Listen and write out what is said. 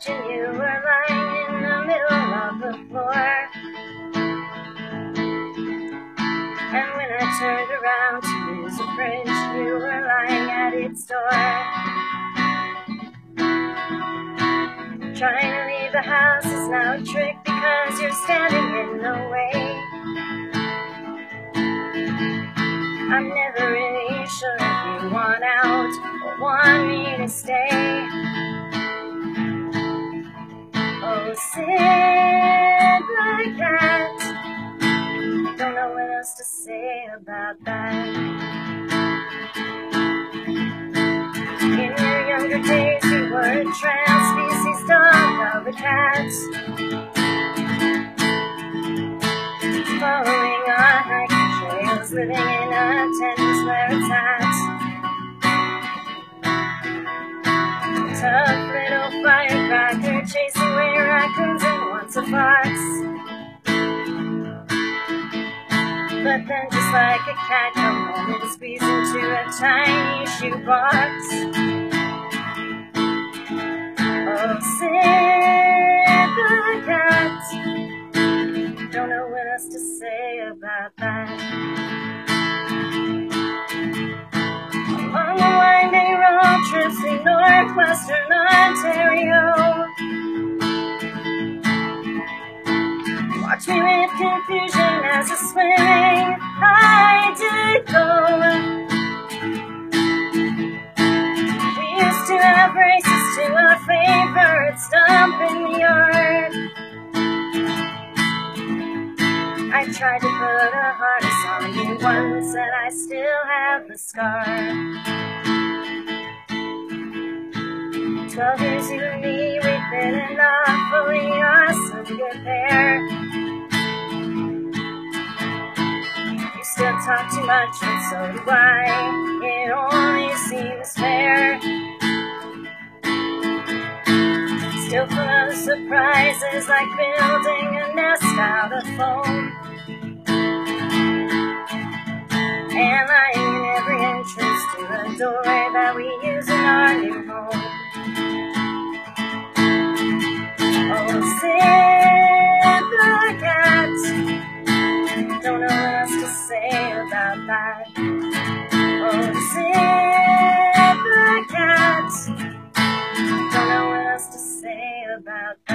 kitchen, you were lying in the middle of the floor. And when I turned around to use the fridge, you were lying at its door. Trying to leave the house is now a trick because you're standing in the way. I'm never really sure if you want out or want me to stay. Sit like that. Don't know what else to say about that. In your younger days, you were a trans species dog of a cat. Following on hiking trails, living in a tent where it's at. Tough a fox. But then just like a cat, come home and squeeze into a tiny shoebox. Oh, Sid the cat. Don't know what else to say about that. Along the winding road trips in northwestern Ontario. Watch me with confusion as a swimming I did go. We used to have races to our favorite stump in the yard. I tried to put a harness on you once, and I still have the scar. Twelve years, you and me, we've been an awfully awesome good pair. You still talk too much, and so do I. It only seems fair. Still full of surprises, like building a nest out of foam. And lying in every entrance to the doorway that we use in our new home. Say about that. Oh, Sid the cat. Don't know what else to say about.